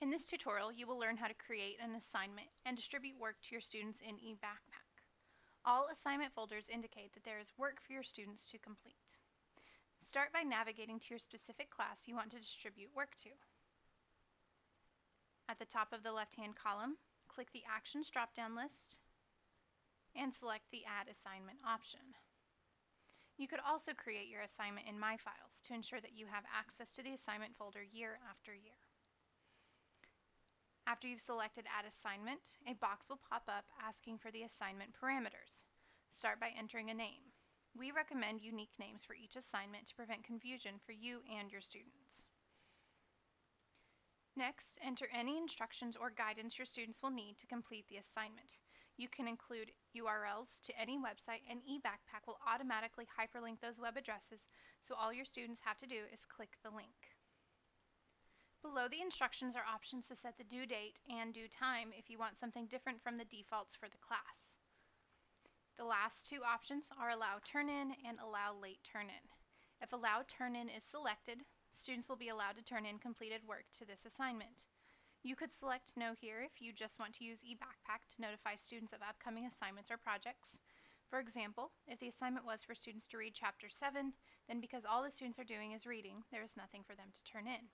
In this tutorial, you will learn how to create an assignment and distribute work to your students in eBackpack. All assignment folders indicate that there is work for your students to complete. Start by navigating to your specific class you want to distribute work to. At the top of the left-hand column, click the Actions drop-down list and select the Add Assignment option. You could also create your assignment in My Files to ensure that you have access to the assignment folder year after year. After you've selected Add Assignment, a box will pop up asking for the assignment parameters. Start by entering a name. We recommend unique names for each assignment to prevent confusion for you and your students. Next, enter any instructions or guidance your students will need to complete the assignment. You can include URLs to any website and eBackpack will automatically hyperlink those web addresses so all your students have to do is click the link. Below the instructions are options to set the due date and due time if you want something different from the defaults for the class. The last two options are Allow Turn-In and Allow Late Turn-In. If Allow Turn-In is selected, students will be allowed to turn in completed work to this assignment. You could select No here if you just want to use eBackpack to notify students of upcoming assignments or projects. For example, if the assignment was for students to read Chapter 7, then because all the students are doing is reading, there is nothing for them to turn in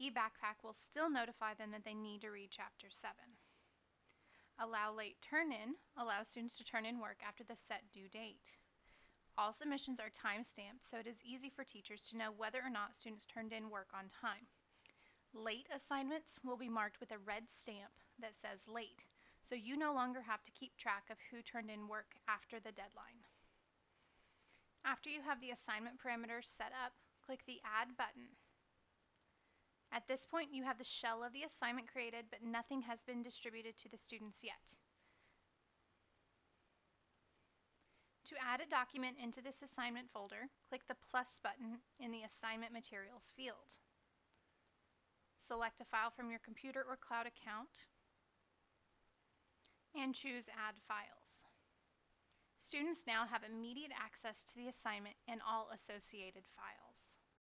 eBackpack will still notify them that they need to read Chapter 7. Allow Late Turn-In allows students to turn in work after the set due date. All submissions are time-stamped, so it is easy for teachers to know whether or not students turned in work on time. Late assignments will be marked with a red stamp that says late, so you no longer have to keep track of who turned in work after the deadline. After you have the assignment parameters set up, click the Add button at this point, you have the shell of the assignment created, but nothing has been distributed to the students yet. To add a document into this assignment folder, click the plus button in the Assignment Materials field. Select a file from your computer or cloud account and choose Add Files. Students now have immediate access to the assignment and all associated files.